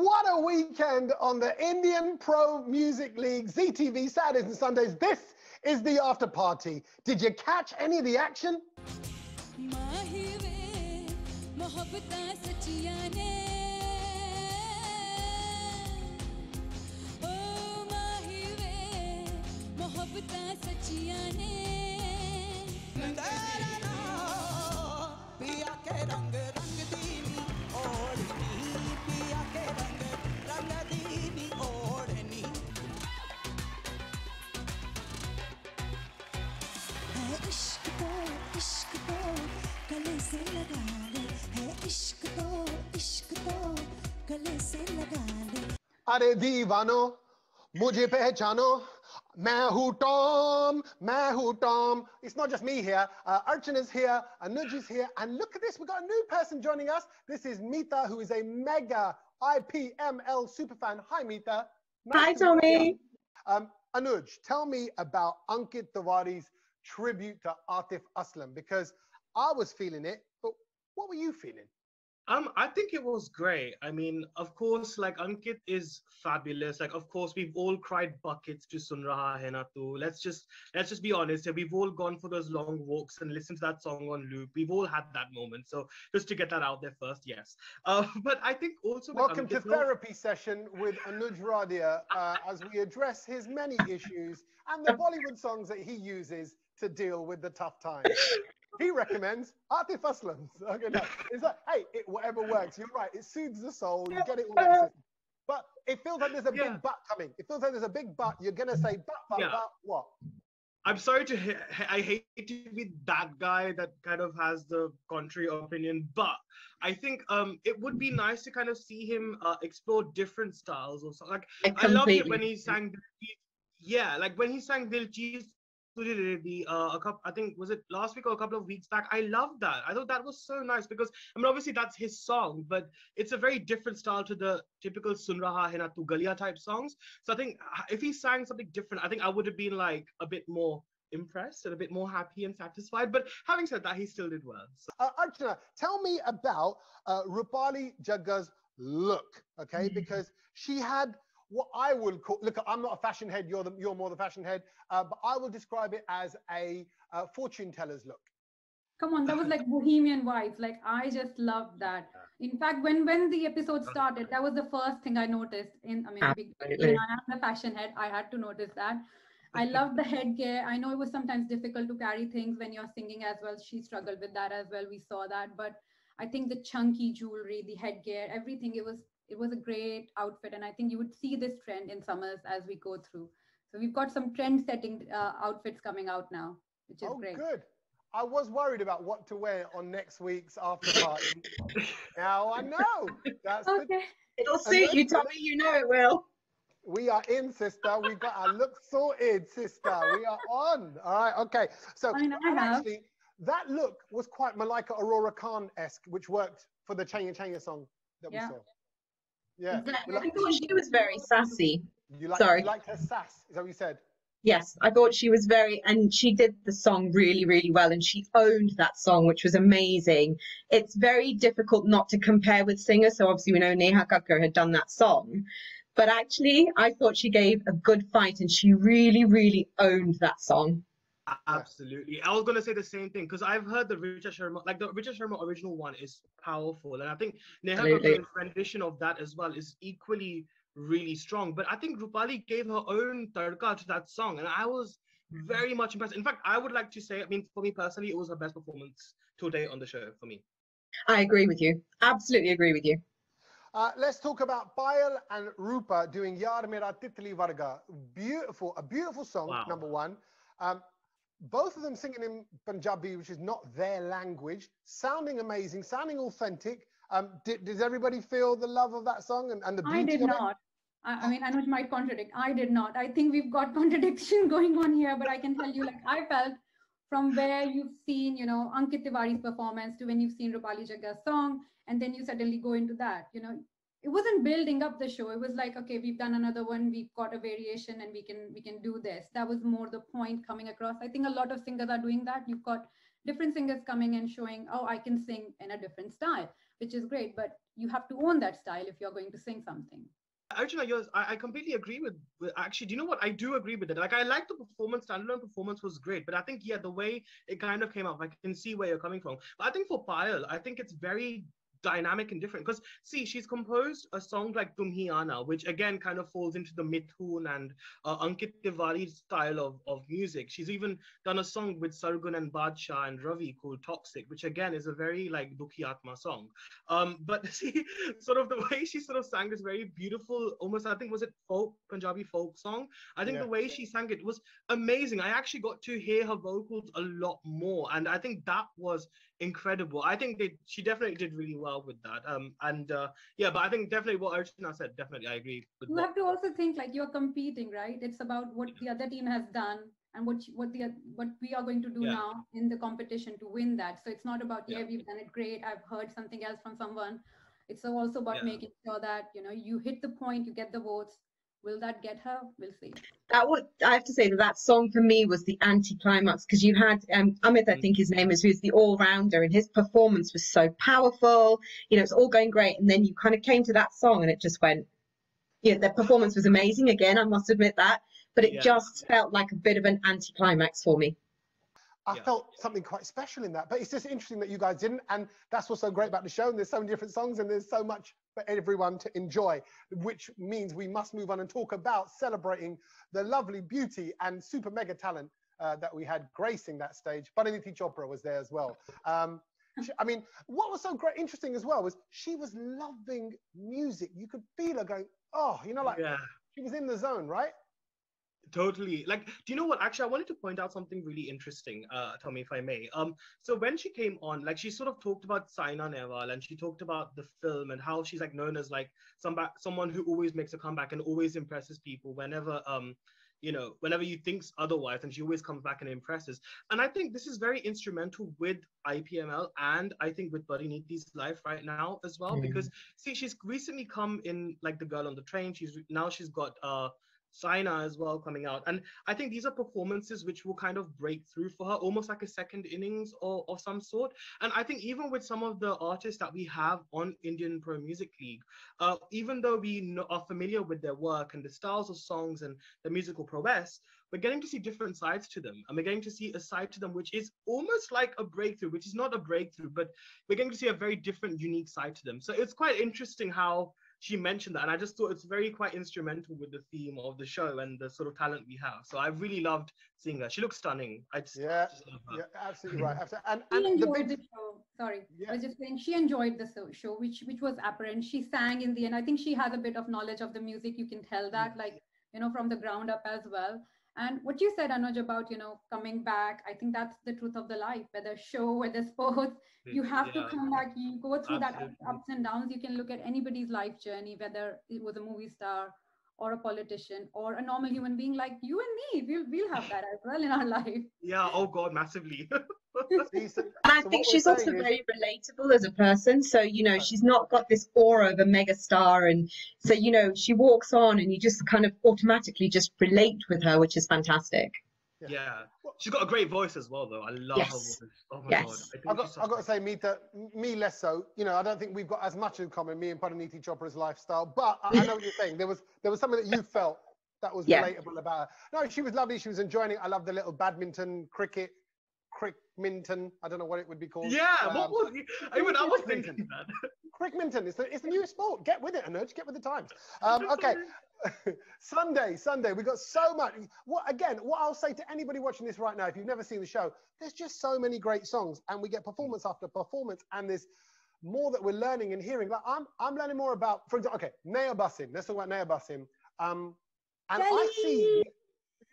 What a weekend on the Indian Pro Music League, Zee TV, Saturdays and Sundays. This is the after party. Did you catch any of the action? अरे दीवानो मुझे पहचानो मैं हूं Tom, मैं हूं Tom. It's not just me here. Uh, is here, uh, Anuj is here, and look at this. We've got a new person joining us. This is Meeta, who is a mega IPML superfan. Hi, Meeta. Nice Hi, to um, Anuj, tell me about Ankit Tiwari's tribute to Atif Aslam because I was feeling it, but what were you feeling? Um, I think it was great. I mean, of course, like Ankit is fabulous. Like, of course, we've all cried buckets to Sun Raha Hai Na Tu. Let's just let's just be honest. here. We've all gone for those long walks and listened to that song on loop. We've all had that moment. So just to get that out there first, yes. Uh, but I think also welcome to therapy session with Anuj Radia uh, as we address his many issues and the Bollywood songs that he uses to deal with the tough times. He recommends Atif Aslam's. Okay, no, it's like, hey, it, whatever works. You're right. It soothes the soul. You get it all. But it feels like there's a yeah. big but coming. It feels like there's a big but. You're gonna say but, but, yeah. but what? I'm sorry to. I hate to be that guy that kind of has the contrary opinion, but I think um it would be nice to kind of see him uh, explore different styles or something. Like I, I love it when he sang. Yeah, like when he sang Dil Cheez the uh, a couple, I think was it last week or a couple of weeks back. I love that. I thought that was so nice because I mean obviously that's his song, but it's a very different style to the typical Sun Raha Hai Na Tu Galia type songs. So I think uh, if he sang something different, I think I would have been like a bit more impressed and a bit more happy and satisfied. But having said that, he still did well. So. Uh, Archana, tell me about uh, Rupali Jagga's look, okay? Mm-hmm. Because she had what I would call, look, I'm not a fashion head, you're, the, you're more the fashion head, uh, but I will describe it as a uh, fortune teller's look. Come on, that was like bohemian vibes. Like I just loved that. In fact, when when the episode started, that was the first thing I noticed. In I mean, you know, I'm a fashion head. I had to notice that. I love the headgear. I know it was sometimes difficult to carry things when you're singing as well. She struggled with that as well. We saw that, but I think the chunky jewelry, the headgear, everything, it was it was a great outfit and i think you would see this trend in summers as we go through so we've got some trend setting uh, outfits coming out now which is oh, great good i was worried about what to wear on next week's after party now i know that's okay the, it'll suit you tommy you know it will we are in, sister. We've got our look sorted, sister. We are on. All right. Okay. So I know, I actually, that look was quite Malaika Arora Khan esque, which worked for the Changa Changa song that yeah. we saw. Yeah. Exactly. I thought she was very sassy. You like, Sorry. You liked her sass, is that what you said? Yes, I thought she was very, and she did the song really, really well, and she owned that song, which was amazing. It's very difficult not to compare with singers, so obviously we know Neha Kakkar had done that song, but actually I thought she gave a good fight, and she really, really owned that song. Absolutely. I was gonna say the same thing because I've heard the Richa Sharma, like the Richa Sharma original one is powerful, and I think Neha Kakkar's rendition of that as well is equally really strong. But I think Rupali gave her own tadka to that song, and I was very much impressed. In fact, I would like to say, I mean, for me personally, it was her best performance today on the show for me. I agree with you. Absolutely agree with you. Uh, let's talk about Payal and Rupa doing Yar Mera Titli Varga. Beautiful, a beautiful song, wow. number one. Um, both of them singing in Punjabi, which is not their language, sounding amazing, sounding authentic. Um, did, does everybody feel the love of that song and, and the beauty I did not. I, I mean, I know it might contradict. I did not. I think we've got contradiction going on here, but I can tell you, like, I felt from where you've seen, you know, Ankit Tiwari's performance to when you've seen Rupali Jagga's song, and then you suddenly go into that, you know, it wasn't building up the show it was like okay we've done another one we've got a variation and we can we can do this that was more the point coming across i think a lot of singers are doing that you've got different singers coming and showing oh i can sing in a different style which is great. But you have to own that style if you're going to sing something. Archana, yours, I, I completely agree with, with. Actually, do you know what? I do agree with it. Like, I like the performance. Standalone performance was great, but I think yeah, the way it kind of came out, I can see where you're coming from. But I think for Payal, I think it's very dynamic and different. Because see she's composed a song like tum hi aana which again kind of falls into the Mithoon and uh, ankit tiwari style of, of music. She's even done a song with sargun and badshah and ravi called toxic which again is a very like dukhi atma song. Um but see sort of the way she sort of sang this very beautiful almost i think was it folk punjabi folk song? I think yeah. the way she sang it was amazing. I actually got to hear her vocals a lot more and i think that was incredible. I think they she definitely did really well with that. Um, and uh, yeah, but I think definitely what Archana said. Definitely, I agree. you have to also think like you're competing, right? It's about what the other team has done and what what the what we are going to do yeah. now in the competition to win that. So it's not about yeah, yeah we've done it great. I've heard something else from someone. It's also about yeah. making sure that you know you hit the point, you get the votes, Will that get her? We'll see. That would I have to say that that song for me was the anti-climax because you had um, Amit, I think his name is, who's the all-rounder, and his performance was so powerful. You know, it's all going great, and then you kind of came to that song, and it just went. Yeah, the performance was amazing. Again, I must admit that, but it yeah. just felt like a bit of an anti-climax for me. I yeah. felt something quite special in that. But it's just interesting that you guys didn't. And that's what's so great about the show. And there's so many different songs and there's so much for everyone to enjoy, which means we must move on and talk about celebrating the lovely beauty and super mega talent uh, that we had gracing that stage. Parineeti Chopra was there as well. Um, she, I mean, what was so great, interesting as well was she was loving music. You could feel her going, oh, you know, like yeah. she was in the zone, right? Totally. Like do you know what? Actually i wanted to point out something really interesting uh tommy if i may. Um so when she came on like she sort of talked about saina nehwal and she talked about the film and how she's like known as like some back, someone who always makes a comeback and always impresses people whenever um you know whenever you think otherwise and she always comes back and impresses. And i think this is very instrumental with ipml and i think with Buddy Parineeti's life right now as well mm. because see she's recently come in like the girl on the train. She's now she's got uh Saina as well coming out. And I think these are performances which will kind of break through for her, almost like a second innings or, or some sort. And I think even with some of the artists that we have on Indian Pro Music League, uh, even though we know, are familiar with their work and the styles of songs and the musical prowess, we're getting to see different sides to them. And we're getting to see a side to them which is almost like a breakthrough, which is not a breakthrough, but we're getting to see a very different, unique side to them. So it's quite interesting how she mentioned that, and I just thought it's very quite instrumental with the theme of the show and the sort of talent we have. So I really loved seeing her. She looks stunning. I just yeah, just yeah, absolutely right. And, and she enjoyed the, the show. Sorry, yeah. I was just saying she enjoyed the show, which which was apparent. She sang in the end. I think she has a bit of knowledge of the music. You can tell that, like you know, from the ground up as well. And what you said, Anuj, about you know coming back, I think that's the truth of the life. Whether show, whether sports, hmm, you have yeah. to come back. You go through Absolutely. that ups and downs. You can look at anybody's life journey, whether it was a movie star or a politician or a normal human being like you and me. We'll we'll have that as well in our life. Yeah. Oh God, massively. and I think she's also is... very relatable as a person. So, you know, she's not got this aura of a megastar. And so, you know, she walks on and you just kind of automatically just relate with her, which is fantastic. Yeah. yeah. She's got a great voice as well, though. I love yes. her voice. Oh my yes. God. I got, I got to say, Meeta, me less so. You know, I don't think we've got as much in common, me and Parineeti Chopra's lifestyle. But I, I know what you're saying. There was there was something that you felt that was yeah. relatable about her. No, she was lovely. She was enjoying it. I love the little badminton, cricket, Crickminton. I don't know what it would be called. Yeah, um, what was it? I, I was thinking that. Crickminton. It's the, it's the newest sport. Get with it, Anuj. Get with the times. Um, okay. Sunday, Sunday, we got so much. What again? What I'll say to anybody watching this right now, if you've never seen the show, there's just so many great songs, and we get performance after performance, and there's more that we're learning and hearing. Like I'm, I'm learning more about, for example, okay, Neha Bhasin. Let's talk about Neha Bhasin. Um, and Jelly. I see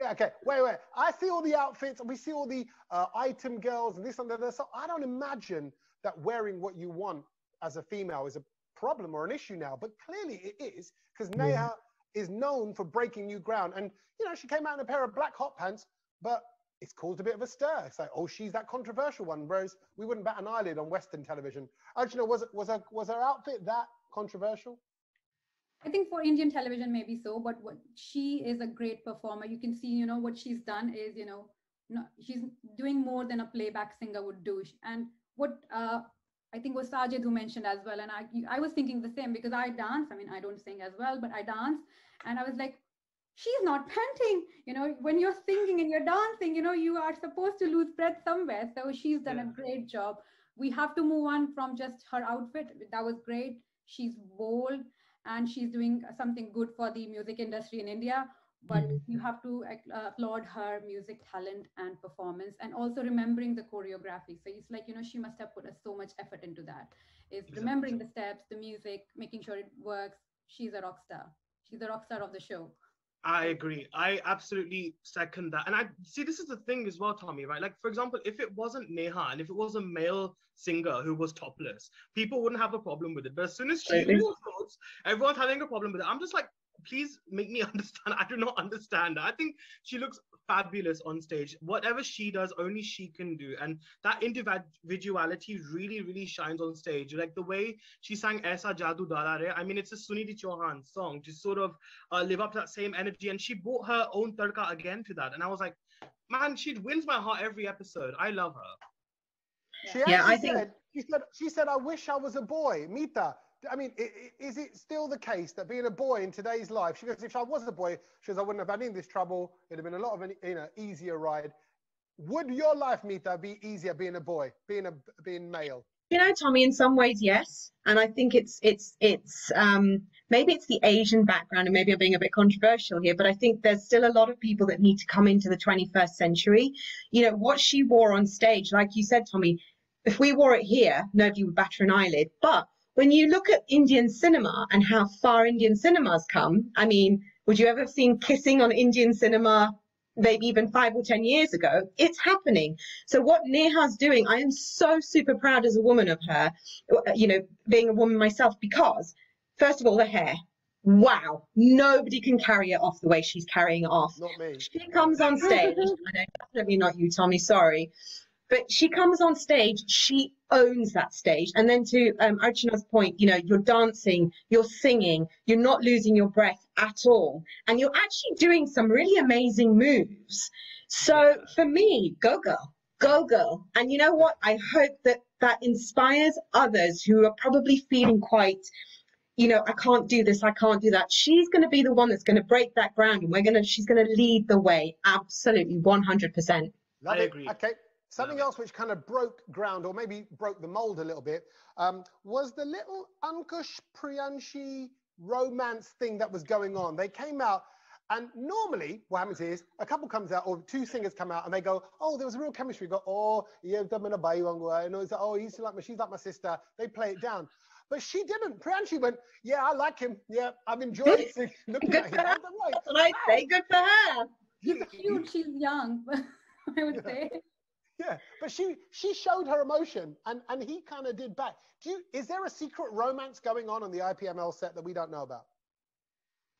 yeah, okay. Wait, wait. I see all the outfits. and We see all the uh, item girls and this and that. So I don't imagine that wearing what you want as a female is a problem or an issue now. But clearly it is because Neha yeah. is known for breaking new ground. And, you know, she came out in a pair of black hot pants, but it's caused a bit of a stir. It's like, oh, she's that controversial one. Whereas we wouldn't bat an eyelid on Western television. Actually, know, was, it, was, her, was her outfit that controversial? I think for Indian television, maybe so, but what she is a great performer. You can see, you know, what she's done is, you know, no, she's doing more than a playback singer would do. And what uh, I think it was Sajid who mentioned as well. And I, I was thinking the same because I dance. I mean, I don't sing as well, but I dance. And I was like, she's not panting. You know, when you're singing and you're dancing, you know, you are supposed to lose breath somewhere. So she's done yeah. a great job. We have to move on from just her outfit. That was great. She's bold and she's doing something good for the music industry in India but mm-hmm. you have to uh, applaud her music talent and performance and also remembering the choreography so it's like you know she must have put so much effort into that is remembering the steps the music making sure it works she's a rock star she's a rock star of the show I agree. I absolutely second that. And I see this is the thing as well, Tommy, right? Like, for example, if it wasn't Neha and if it was a male singer who was topless, people wouldn't have a problem with it. But as soon as she clothes, everyone's having a problem with it. I'm just like, please make me understand. I do not understand. I think she looks fabulous on stage. Whatever she does, only she can do. And that individuality really, really shines on stage. Like the way she sang Aisa Jadoo Dala Re, I mean, it's a Sunidhi Chauhan song to sort of uh, live up to that same energy. And she brought her own tadka again to that. And I was like, man, she wins my heart every episode. I love her. She yeah, I think she said, she said, I wish I was a boy. Meeta, I mean, is it still the case that being a boy in today's life, she goes, if I was a boy, she goes, I wouldn't have had any of this trouble. It'd have been a lot of an you know easier ride. Would your life, Meeta, be easier being a boy, being a being male? You know, Tommy, in some ways, yes. And I think it's it's it's um, maybe it's the Asian background, and maybe I'm being a bit controversial here, but I think there's still a lot of people that need to come into the 21st century. You know, what she wore on stage, like you said, Tommy, if we wore it here, nobody would batter an eyelid. But when you look at Indian cinema and how far Indian cinemas come, I mean, would you ever have seen kissing on Indian cinema maybe even five or 10 years ago? It's happening. So what Neha's doing, I am so super proud as a woman of her, you know, being a woman myself, because first of all, the hair. Wow, nobody can carry it off the way she's carrying it off. Not me. She comes on stage. I know, definitely not you, Tommy. Sorry. But she comes on stage, she owns that stage. And then to um, Archana's point, you know, you're dancing, you're singing, you're not losing your breath at all. And you're actually doing some really amazing moves. So for me, go girl, go girl. And you know what? I hope that that inspires others who are probably feeling quite, you know, I can't do this, I can't do that. She's going to be the one that's going to break that ground and we're going to, she's going to lead the way. Absolutely, 100%. I agree. Okay. Something else which kind of broke ground, or maybe broke the mold a little bit, um, was the little Ankush Priyanshi romance thing that was going on. They came out, and normally what happens is a couple comes out, or two singers come out, and they go, "Oh, there was a real chemistry." Go, "Oh, yeah, you know, it's like, oh, he's like my, she's like my sister." They play it down. But she didn't. Priyanshi went, yeah, I like him. Yeah, I've enjoyed looking good at him. That's what I say. Good for her. She's cute. She's young. I would say. Yeah, but she she showed her emotion, and and he kind of did back. Do you? Is there a secret romance going on on the IPML set that we don't know about?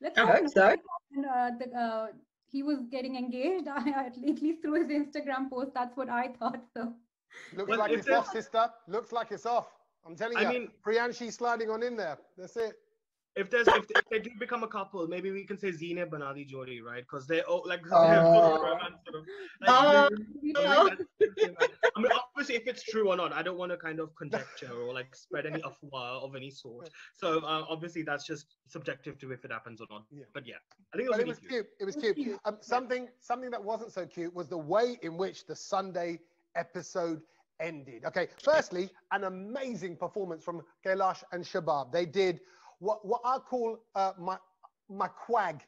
Let's I hope so. Uh, the, uh, he was getting engaged. at least through his Instagram post, that's what I thought. So looks well, like it's off, sister. Looks like it's off. I'm telling you, I mean, Priyanshi sliding on in there. That's it if there's if, if, they do become a couple, maybe we can say Zine Banadi Jodi, right? Because they oh like, of, like uh, I mean, obviously, if it's true or not, I don't want to kind of conjecture or like spread any afwah of any sort. So uh, obviously, that's just subjective to if it happens or not. Yeah. But yeah, I think it was, really it was cute. cute. It was cute. Um, something something that wasn't so cute was the way in which the Sunday episode ended. Okay, firstly, an amazing performance from Kailash and Shabab. They did what, what I call uh, my, my quag,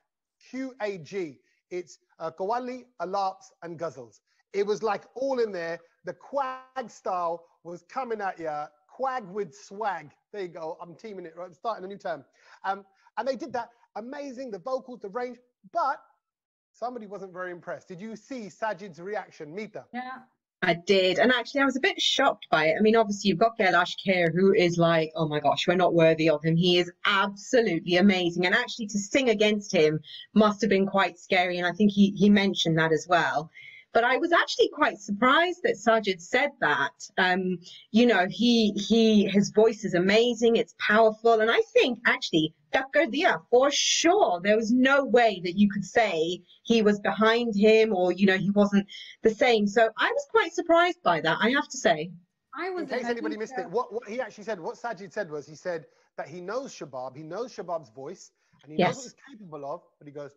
Q-A-G. It's uh, Qawwali, Alaps, and Ghazals. It was like all in there. The quag style was coming at you. Quag with swag. There you go. I'm teaming it. Right? I'm starting a new term. Um, and they did that. Amazing. The vocals, the range. But somebody wasn't very impressed. Did you see Sajid's reaction, Meeta? Yeah. I did. And actually, I was a bit shocked by it. I mean, obviously, you've got Kailash Kher, who is like, oh my gosh, we're not worthy of him. He is absolutely amazing. And actually, to sing against him must have been quite scary. And I think he, he mentioned that as well. But I was actually quite surprised that Sajid said that. Um, you know, he he his voice is amazing, it's powerful, and I think actually Takkardia for sure. There was no way that you could say he was behind him or you know he wasn't the same. So I was quite surprised by that. I have to say. I was in case anybody missed it, what, what he actually said, what Sajid said was he said that he knows Shabab, he knows Shabab's voice, and he knows what he's capable of, but he goes,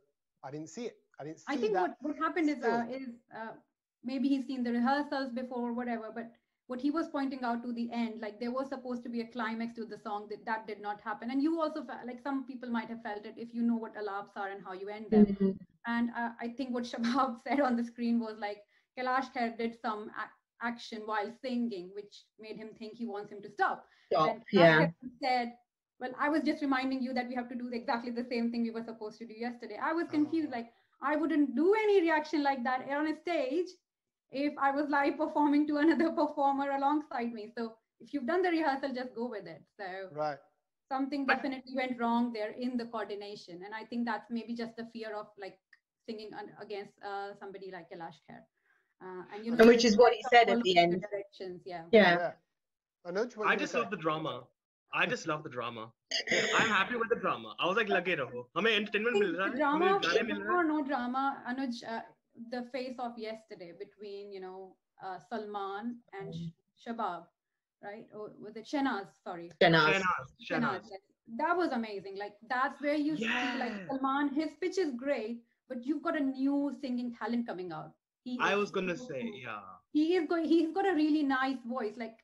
I didn't see it. I didn't see I think that. what, what happened is uh, is uh, maybe he's seen the rehearsals before, or whatever. But what he was pointing out to the end, like there was supposed to be a climax to the song that that did not happen. And you also felt like some people might have felt it if you know what alaps are and how you end them. Mhm. And uh, I think what Shabab said on the screen was like Kailash Kher did some ac- action while singing, which made him think he wants him to stop. Stop. And Yeah. Said, "Well, I was just reminding you that we have to do exactly the same thing we were supposed to do yesterday." I was confused, Oh. like I wouldn't do any reaction like that on a stage if I was live performing to another performer alongside me. So if you've done the rehearsal, just go with it. So Right. something But- definitely went wrong there in the coordination, and I think that's maybe just the fear of like singing un- against uh, somebody like Kailash Kher. Uh, and you know, And which is what he said at the the end. Directions, yeah. Yeah. Anuj, what I just love the drama. I just love the drama. I'm happy with the drama. I was like, लगे रहो. हमें entertainment मिल रहा है. drama, हमें गाने मिल रहे or हैं. no drama, Anuj, uh, the face off yesterday between you know uh, Salman and Sh- Shabab, right? Or was it Shenaz? Sorry, Shanaz. Shanaz, Shanaz. yes. That was amazing. Like that's where you see like Yeah. Salman. His pitch is great, but you've got a new singing talent coming out. He I is was gonna so say, good. yeah. he is going. He's got a really nice voice. Like Sal-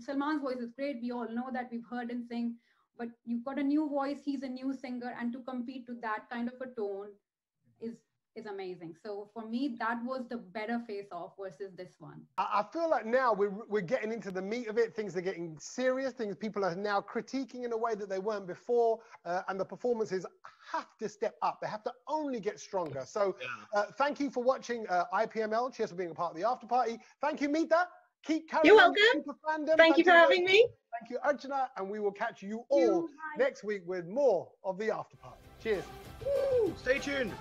Salman's voice is great. We all know that. We've heard him sing. But you've got a new voice. He's a new singer, and to compete to that kind of a tone is is amazing. So for me, that was the better face off versus this one. I I feel like now we're, we're getting into the meat of it. Things are getting serious. Things people are now critiquing in a way that they weren't before, uh, and the performances have to step up. They have to only get stronger. So, Yeah. uh, thank you for watching uh, IPML. Cheers for being a part of the after party. Thank you, Meeta. Keep carrying You're welcome. Super fandom. Thank you for having me. Thank you, Archana, and we will catch you all You, next week with more of the after party. Cheers. Woo, stay tuned.